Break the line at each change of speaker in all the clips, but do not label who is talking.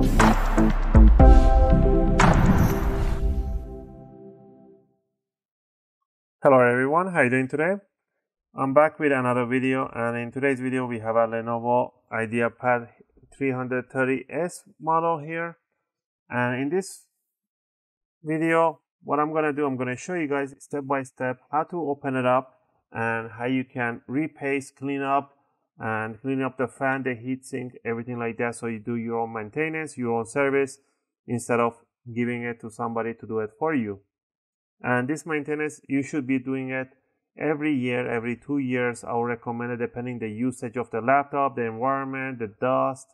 Hello everyone, how are you doing today? I'm back with another video and in today's video we have a Lenovo IdeaPad 330S model here and in this video what I'm gonna do I'm gonna show you guys step by step how to open it up and how you can repaste clean up and clean up the fan the heatsink everything like that. So you do your own maintenance your own service instead of giving it to somebody to do it for you. And this maintenance you should be doing it every year every two years i would recommend it depending the usage of the laptop the environment the dust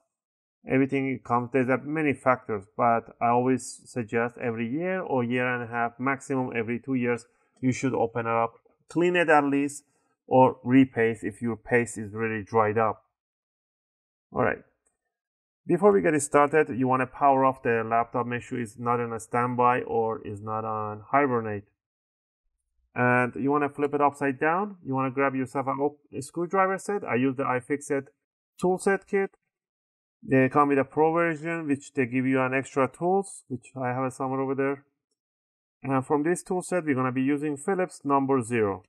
everything. Comes there's many factors but i always suggest every year or year and a half maximum every two years you should open it up clean it at least or repaste if your paste is really dried up all right before we get started, you want to power off the laptop, make sure it's not on a standby or is not on hibernate. And you want to flip it upside down. You want to grab yourself a screwdriver set. I use the iFixit toolset kit. They come with a pro version, which they give you an extra tools, which I have somewhere over there. And from this tool set, we're going to be using Phillips number zero.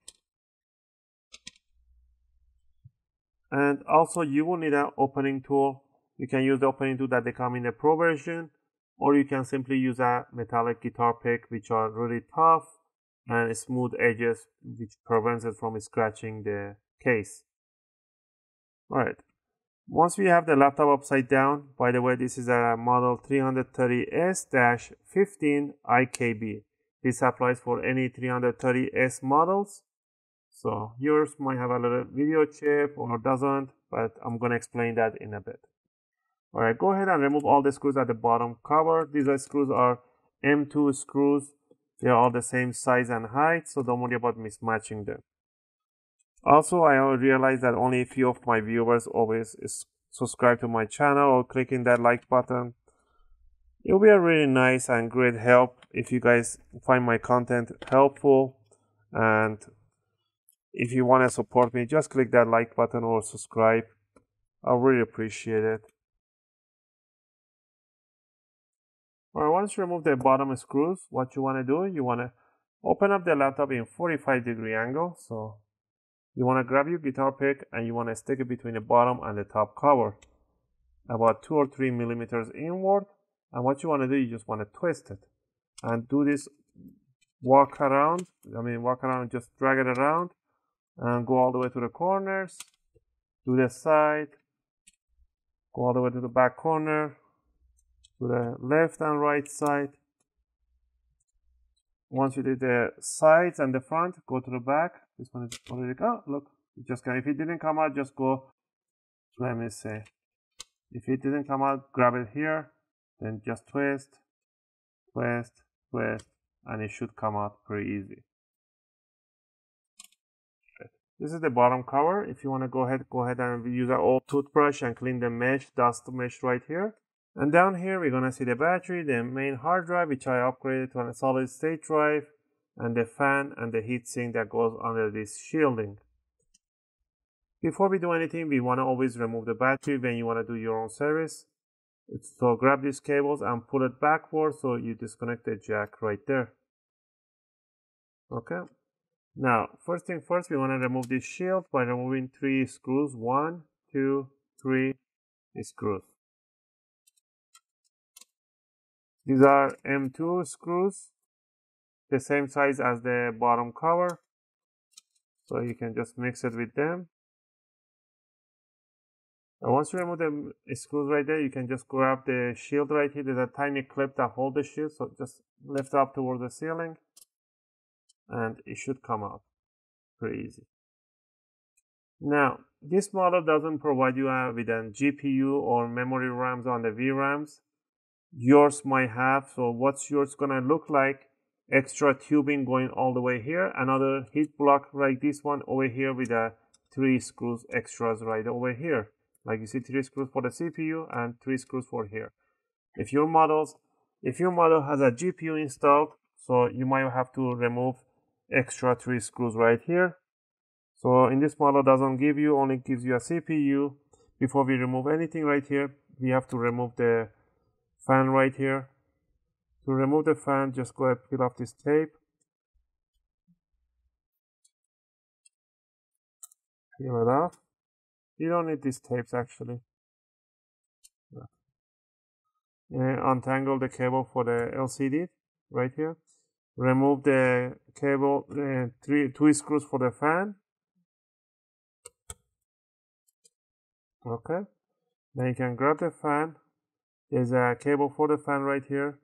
And also you will need an opening tool you can use the opening tool that they come in the pro version, or you can simply use a metallic guitar pick, which are really tough and smooth edges, which prevents it from scratching the case. Alright, once we have the laptop upside down, by the way, this is a model 330S-15 IKB. This applies for any 330S models. So yours might have a little video chip or doesn't, but I'm to explain that in a bit. Alright, go ahead and remove all the screws at the bottom cover. These are screws are M2 screws. They are all the same size and height, so don't worry about mismatching them. Also, I realize that only a few of my viewers always subscribe to my channel or clicking that like button. It will be a really nice and great help if you guys find my content helpful and if you want to support me just click that like button or subscribe i really appreciate it Alright, once you remove the bottom screws, what you want to do, you want to open up the laptop in 45 degree angle. So you want to grab your guitar pick and you want to stick it between the bottom and the top cover about two or three millimeters inward. And what you want to do, you just want to twist it and do this walk around. I mean, walk around, just drag it around and go all the way to the corners, to the side, go all the way to the back corner, to the left and right side. Once you did the sides and the front, go to the back. This one is already. Oh, look, it just came. If it didn't come out, just go. Let me see. If it didn't come out, grab it here. Then just twist, twist, twist, and it should come out pretty easy. This is the bottom cover. If you want to go ahead, go ahead and use an old toothbrush and clean the mesh, dust mesh right here. And down here, we're gonna see the battery, the main hard drive, which I upgraded to a solid state drive, and the fan and the heatsink that goes under this shielding. Before we do anything, we wanna always remove the battery when you wanna do your own service. So grab these cables and pull it backward so you disconnect the jack right there. Okay. Now, first thing first, we want to remove this shield by removing three screws. One, two, three screws. These are M2 screws, the same size as the bottom cover. So you can just mix it with them. And once you remove the screws right there, you can just grab the shield right here. There's a tiny clip that holds the shield, so just lift up towards the ceiling and it should come out pretty easy. Now, this model doesn't provide you uh, with a GPU or memory RAMs on the VRAMs yours might have. So what's yours gonna look like? Extra tubing going all the way here. Another heat block like this one over here with a three screws extras right over here. Like you see three screws for the CPU and three screws for here. If your models, if your model has a GPU installed, so you might have to remove extra three screws right here. So in this model doesn't give you, only gives you a CPU. Before we remove anything right here, we have to remove the fan right here. To remove the fan, just go ahead peel off this tape. Peel it off. You don't need these tapes actually. And untangle the cable for the LCD right here. Remove the cable, uh, three two screws for the fan. Okay. Then you can grab the fan. There's a cable for the fan right here.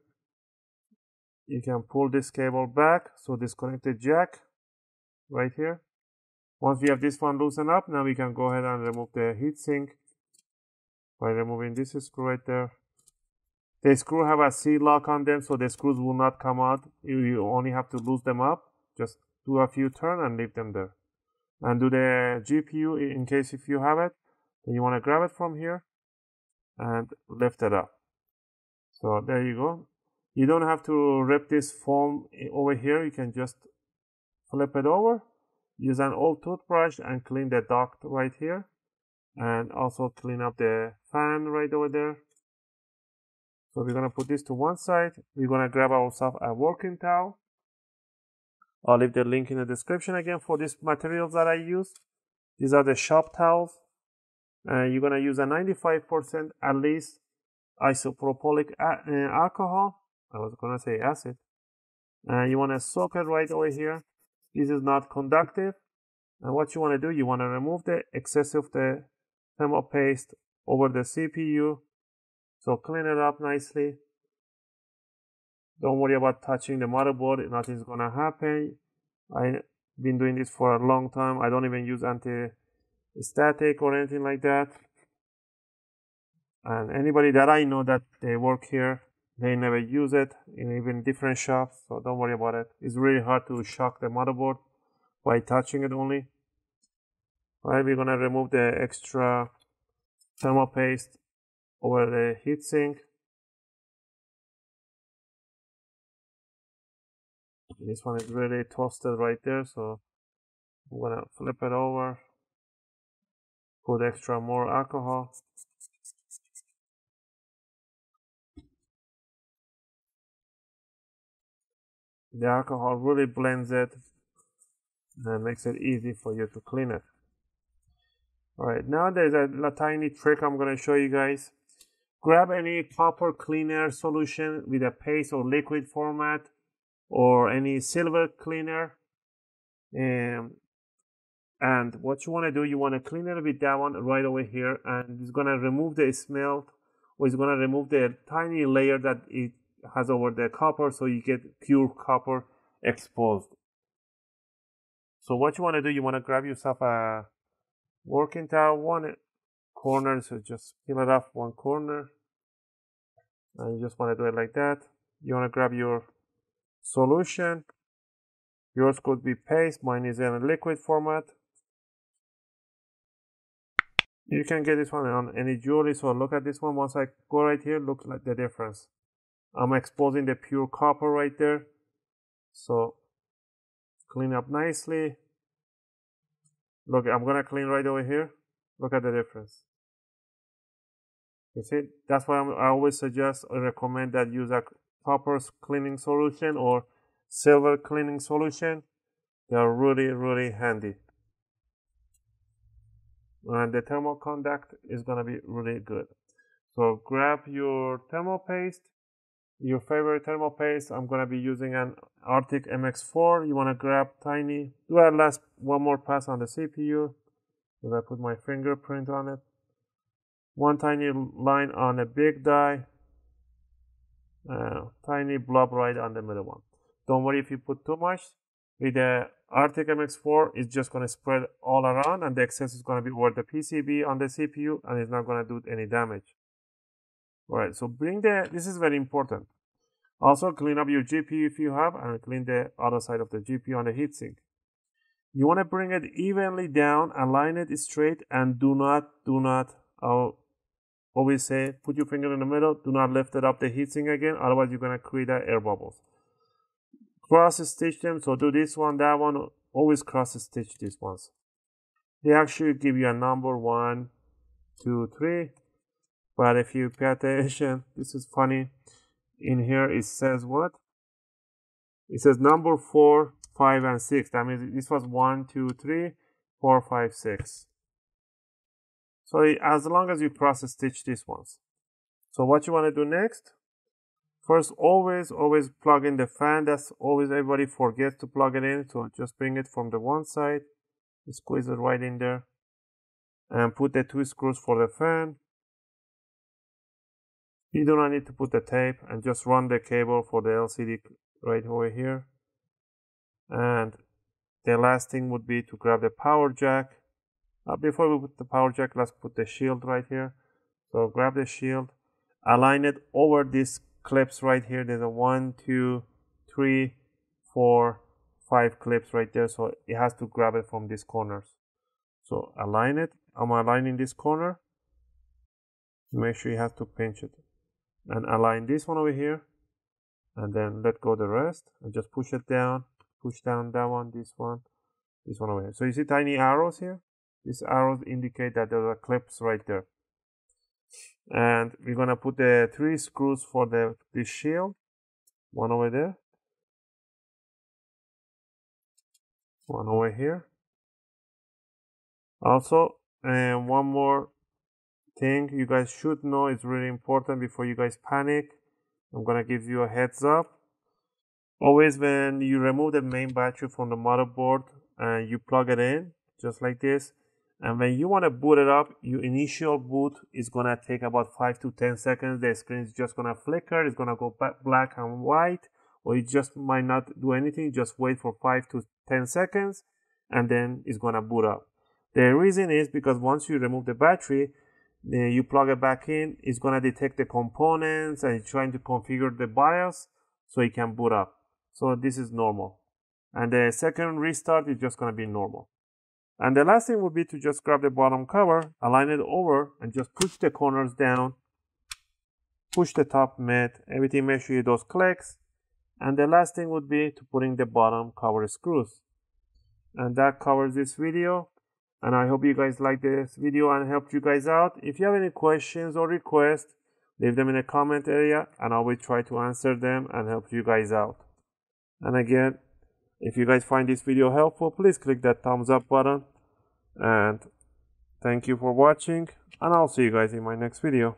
You can pull this cable back, so disconnect the jack right here. Once we have this one loosened up, now we can go ahead and remove the heatsink by removing this screw right there. The screw have a C-lock on them, so the screws will not come out. You only have to loose them up. Just do a few turns and leave them there. And do the GPU in case if you have it. Then you want to grab it from here and lift it up. So there you go. You don't have to rip this foam over here. You can just flip it over use an old toothbrush and clean the duct right here and also clean up the fan right over there so we're going to put this to one side. We're going to grab ourselves a working towel. I'll leave the link in the description again for these materials that i use these are the shop towels. Uh, you're going to use a 95% at least isopropylic uh, alcohol. I was going to say acid. Uh, you want to soak it right over here. This is not conductive. And what you want to do, you want to remove the excess of the thermal paste over the CPU. So clean it up nicely. Don't worry about touching the motherboard. Nothing's to happen. I've been doing this for a long time. I don't even use anti-static or anything like that. And anybody that I know that they work here, they never use it in even different shops, so don't worry about it. It's really hard to shock the motherboard by touching it only. Alright, we're gonna remove the extra thermal paste over the heatsink. This one is really toasted right there, so I'm gonna flip it over, put extra more alcohol. the alcohol really blends it and makes it easy for you to clean it. Alright, now there's a, a tiny trick I'm to show you guys. Grab any copper cleaner solution with a paste or liquid format or any silver cleaner. And, and what you want to do, you want to clean it with that one right over here and it's going to remove the smell or it's going to remove the tiny layer that it has over the copper so you get pure copper exposed. So what you want to do, you want to grab yourself a working towel, one corner, so just peel it off one corner. And you just want to do it like that. You want to grab your solution. Yours could be paste, mine is in a liquid format. You can get this one on any jewelry, so look at this one. Once I go right here, look like the difference. I'm exposing the pure copper right there. So clean up nicely. Look, I'm gonna clean right over here. Look at the difference. You see, that's why I'm, always suggest or recommend that use a copper cleaning solution or silver cleaning solution. They're really, really handy. And the thermal conduct is gonna be really good. So grab your thermal paste your favorite thermal paste. I'm gonna be using an Arctic MX4. You wanna grab tiny, do a last one more pass on the CPU. If I put my fingerprint on it. One tiny line on a big die. Uh, tiny blob right on the middle one. Don't worry if you put too much. With the Arctic MX4, it's just gonna spread all around and the excess is gonna be over the PCB on the CPU and it's not gonna do any damage. Alright, so bring the, this is very important. Also clean up your GPU if you have and clean the other side of the GPU on the heatsink. You want to bring it evenly down, align it straight and do not, do not, I'll always say put your finger in the middle, do not lift it up the heatsink again, otherwise you're going to create air bubbles. Cross stitch them, so do this one, that one, always cross stitch these ones. They actually give you a number one, two, three, but if you pay attention this is funny in here it says what it says number four five and six that means this was one two three four five six so as long as you cross stitch these ones. So what you want to do next? First always always plug in the fan. That's always everybody forgets to plug it in so just bring it from the one side squeeze it right in there and put the two screws for the fan. You do not need to put the tape and just run the cable for the LCD right over here. And the last thing would be to grab the power jack uh, before we put the power jack let's put the shield right here. So grab the shield. Align it over these clips right here. There's a one two three four five clips right there. So it has to grab it from these corners. So align it. I'm aligning this corner. Make sure you have to pinch it. And align this one over here. And then let go the rest. And just push it down. Push down that one this one this one over here. So you see tiny arrows here these arrows indicate that there are clips right there. And we're gonna put the three screws for the this shield. One over there. One over here. Also and one more thing you guys should know is really important before you guys panic. I'm gonna give you a heads up. Always when you remove the main battery from the motherboard and you plug it in just like this and when you want to boot it up your initial boot is going to take about 5 to 10 seconds. The screen is just going to flicker it's going to go black and white or it just might not do anything just wait for 5 to 10 seconds and then it's going to boot up. The reason is because once you remove the battery you plug it back in it's going to detect the components and it's trying to configure the BIOS so it can boot up. So this is normal. And the second restart is just going to be normal and the last thing would be to just grab the bottom cover, align it over, and just push the corners down, push the top mid, everything make sure you those clicks. And the last thing would be to putting the bottom cover screws. And that covers this video. And I hope you guys like this video and helped you guys out. If you have any questions or requests, leave them in the comment area and I will try to answer them and help you guys out. And again, if you guys find this video helpful, please click that thumbs up button. And thank you for watching. And I'll see you guys in my next video.